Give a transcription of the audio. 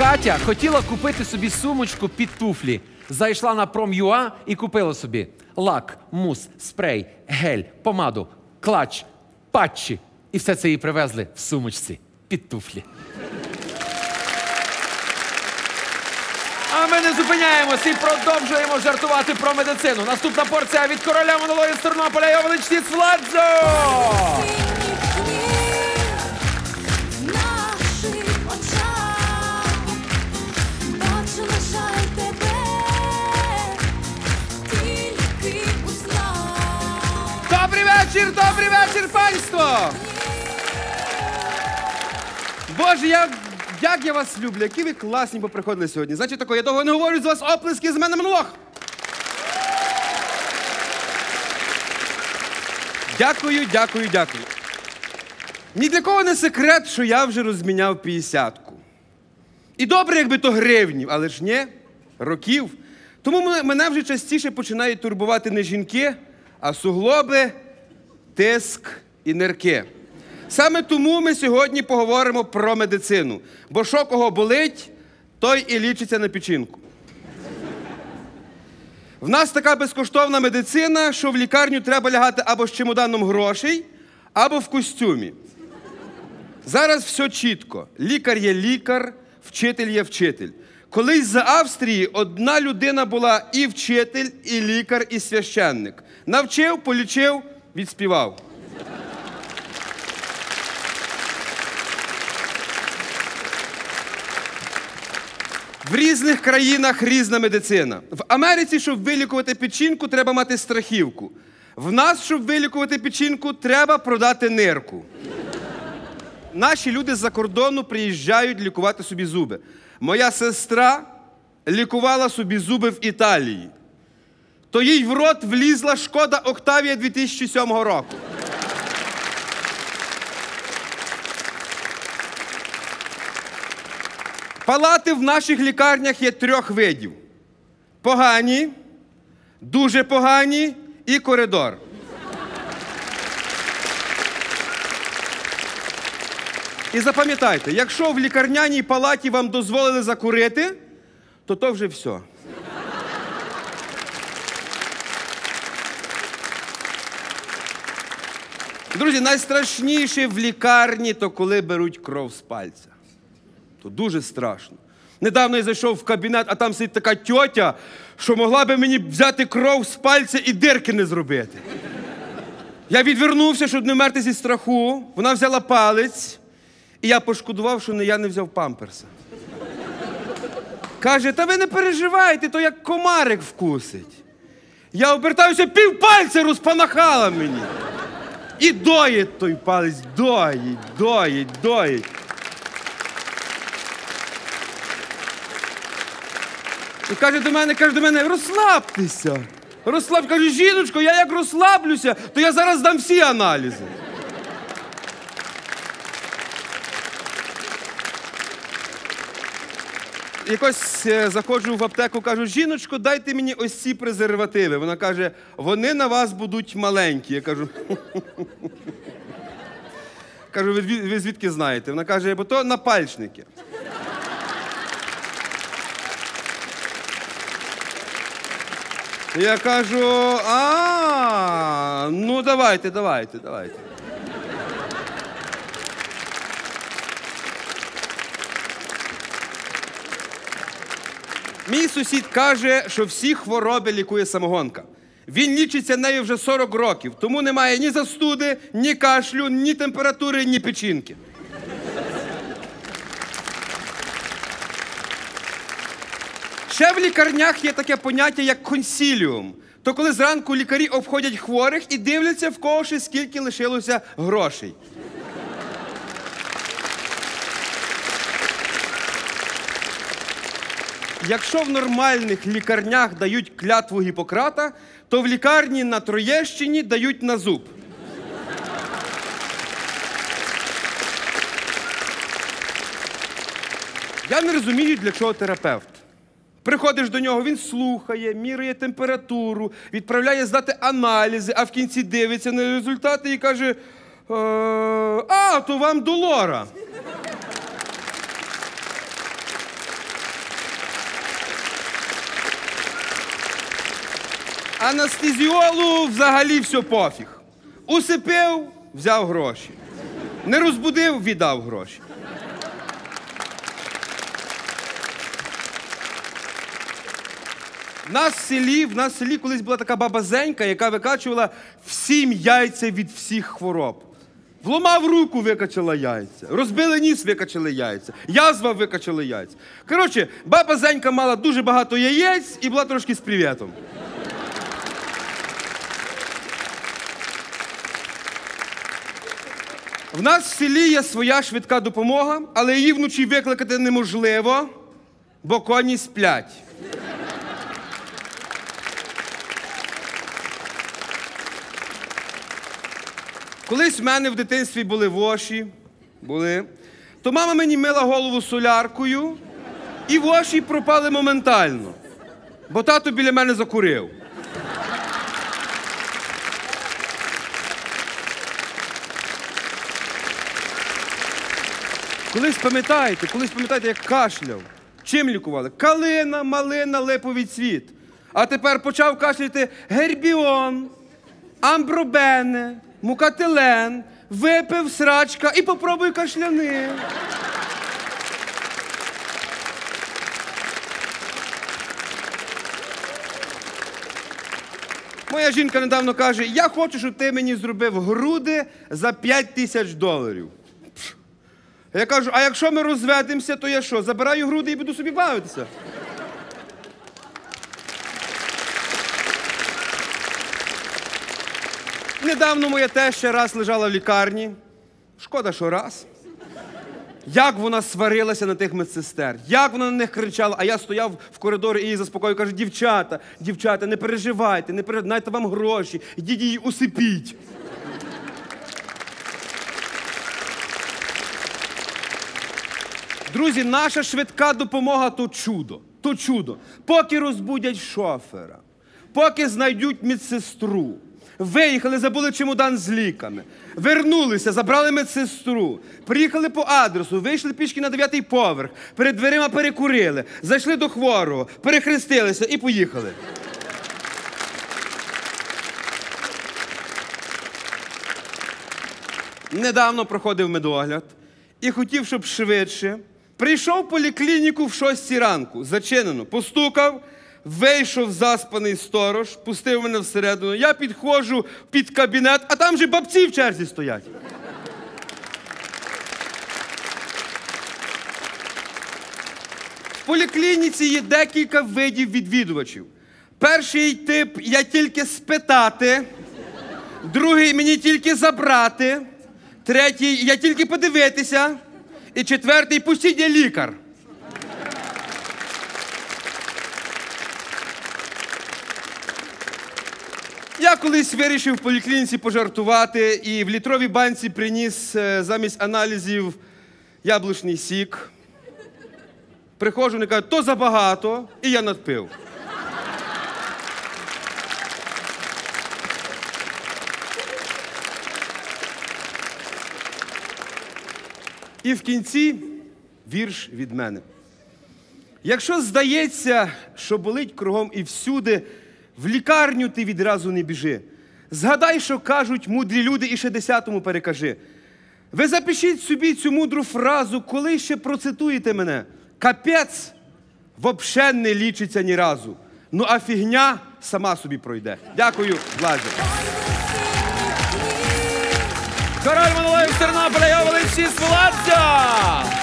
Катя хотіла купити собі сумочку під туфлі. Зайшла на Prom.ua і купила собі лак, мус, спрей, гель, помаду, клач, патчі. І все це їй привезли в сумочці під туфлі. А ми не зупиняємось і продовжуємо жартувати про медицину. Наступна порція від короля монології з Тернополя його величність Владзо! Вечір, добрий вечір, панство! Боже, я, як я вас люблю, які ви класні поприходили сьогодні. Значить тако, я довго не говорю з вас оплески з мене монолог. Дякую, дякую, дякую. Ні для кого не секрет, що я вже розміняв п'ятдесятку. І добре, якби то гривнів, але ж ні, років. Тому мене- вже частіше починають турбувати не жінки, а суглоби, тиск і нирки. Саме тому ми сьогодні поговоримо про медицину. Бо що кого болить, той і лічиться на печінку. В нас така безкоштовна медицина, що в лікарню треба лягати або з чемоданом грошей, або в костюмі. Зараз все чітко. Лікар є лікар, вчитель є вчитель. Колись за Австрії одна людина була і вчитель, і лікар, і священник. Навчив, полічив, відспівав. В різних країнах різна медицина. В Америці, щоб вилікувати печінку, треба мати страхівку. В нас, щоб вилікувати печінку, треба продати нирку. Наші люди з-за кордону приїжджають лікувати собі зуби. Моя сестра лікувала собі зуби в Італії. То їй в рот влізла шкода Октавія 2007 року. Палати в наших лікарнях є трьох видів: погані, дуже погані і коридор. І запам'ятайте, якщо в лікарняній палаті вам дозволили закурити, то то вже все. Друзі, найстрашніше в лікарні то коли беруть кров з пальця. То дуже страшно. Недавно я зайшов в кабінет, а там сидить така тьотя, що могла би мені взяти кров з пальця і дирки не зробити. Я відвернувся, щоб не вмерти зі страху. Вона взяла палець, і я пошкодував, що не я не взяв памперса. Каже, та ви не переживайте, то як комарик вкусить. Я обертаюся, півпальця розпанахала мені. І доїть той палець, доїть, доїть, доїть. І каже до мене, каже до мене, розслабтеся. Розслаб, каже, жіночко, я як розслаблюся, то я зараз дам всі аналізи. Якось е, заходжу в аптеку, кажу, жіночко, дайте мені ось ці презервативи. Вона каже, вони на вас будуть маленькі. Я кажу. Кажу, ви, ви звідки знаєте? Вона каже, бо то напальчники. Я кажу, а, ну давайте, давайте, давайте. Мій сусід каже, що всі хвороби лікує самогонка. Він лічиться нею вже 40 років, тому немає ні застуди, ні кашлю, ні температури, ні печінки. Ще в лікарнях є таке поняття, як консіліум. То коли зранку лікарі обходять хворих і дивляться, в кого ще скільки лишилося грошей. Якщо в нормальних лікарнях дають клятву Гіппократа, то в лікарні на Троєщині дають на зуб. Я не розумію, для чого терапевт. Приходиш до нього, він слухає, міряє температуру, відправляє здати аналізи, а в кінці дивиться на результати і каже: «Е, А, то вам до Анестезіолу взагалі все пофіг. Усипив, взяв гроші. Не розбудив, віддав гроші. В нас в селі, в нас в селі колись була така баба Зенька, яка викачувала всім яйця від всіх хвороб. Вломав руку, викачала яйця. Розбили ніс, викачали яйця. Язва викачали яйця. Коротше, баба Зенька мала дуже багато яєць і була трошки з привітом. В нас в селі є своя швидка допомога, але її вночі викликати неможливо, бо коні сплять. Колись в мене в дитинстві були воші, були, то мама мені мила голову соляркою, і воші пропали моментально, бо тато біля мене закурив. Колись пам'ятаєте, колись пам'ятаєте, як кашляв. Чим лікували? Калина, малина, липовий цвіт. А тепер почав кашляти гербіон, амбробене, мукателен, випив срачка і попробуй кашляни. Моя жінка недавно каже: я хочу, щоб ти мені зробив груди за 5 тисяч доларів. Я кажу, а якщо ми розведемося, то я що, забираю груди і буду собі бавитися? Недавно моя теща раз лежала в лікарні. Шкода, що раз. Як вона сварилася на тих медсестер, як вона на них кричала, а я стояв в коридорі і її заспокоював, кажу, дівчата, дівчата, не переживайте, не переживайте, дайте вам гроші, ідіть її усипіть. Друзі, наша швидка допомога то чудо. То чудо. Поки розбудять шофера, поки знайдуть медсестру. Виїхали, забули чемодан з ліками. Вернулися, забрали медсестру. Приїхали по адресу, вийшли пішки на дев'ятий поверх, перед дверима перекурили, зайшли до хворого, перехрестилися і поїхали. Недавно проходив медогляд і хотів, щоб швидше. Прийшов в поліклініку в 6 ранку, зачинено, постукав, вийшов заспаний сторож, пустив мене всередину. Я підходжу під кабінет, а там же бабці в черзі стоять. В поліклініці є декілька видів відвідувачів. Перший тип я тільки спитати, другий мені тільки забрати, третій я тільки подивитися, і четвертий я лікар. Я колись вирішив в поліклініці пожартувати і в літровій банці приніс е, замість аналізів яблучний сік. Приходжу, вони кажуть, то забагато, і я надпив. І в кінці вірш від мене. Якщо здається, що болить кругом і всюди, в лікарню ти відразу не біжи. Згадай, що кажуть мудрі люди, і ще десятому перекажи. Ви запишіть собі цю мудру фразу, коли ще процитуєте мене. Капець вообще не лічиться ні разу. Ну а фігня сама собі пройде. Дякую, Владі. Король Монолаїв всі Своладця!